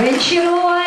Гончарова.